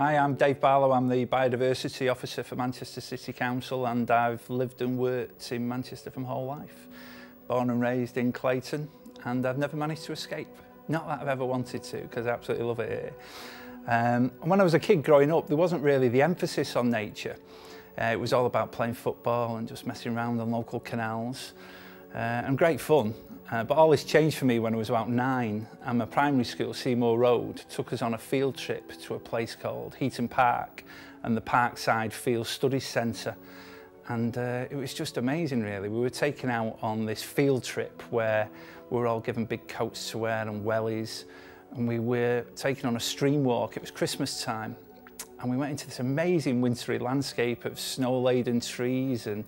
I'm Dave Barlow, I'm the Biodiversity Officer for Manchester City Council and I've lived and worked in Manchester for my whole life. Born and raised in Clayton and I've never managed to escape. Not that I've ever wanted to because I absolutely love it here. Um, when I was a kid growing up, there wasn't really the emphasis on nature. Uh, it was all about playing football and just messing around on local canals. Uh, and great fun. Uh, but all this changed for me when I was about nine and my primary school, Seymour Road, took us on a field trip to a place called Heaton Park and the Parkside Field Studies Centre. And uh, it was just amazing really. We were taken out on this field trip where we were all given big coats to wear and wellies and we were taken on a stream walk. It was Christmas time and we went into this amazing wintry landscape of snow-laden trees and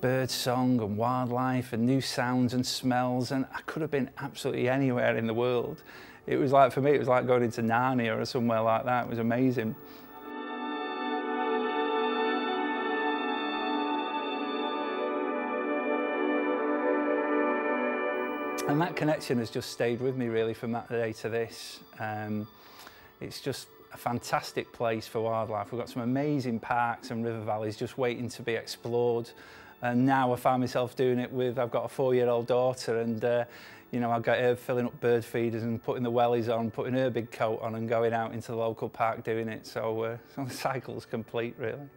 bird song and wildlife and new sounds and smells and I could have been absolutely anywhere in the world. It was like, for me, it was like going into Narnia or somewhere like that. It was amazing. And that connection has just stayed with me really from that day to this. Um, it's just a fantastic place for wildlife. We've got some amazing parks and river valleys just waiting to be explored. And now I find myself doing it with, I've got a four-year-old daughter and, uh, you know, I've got her filling up bird feeders and putting the wellies on, putting her big coat on and going out into the local park doing it. So, uh, so the cycle's complete, really.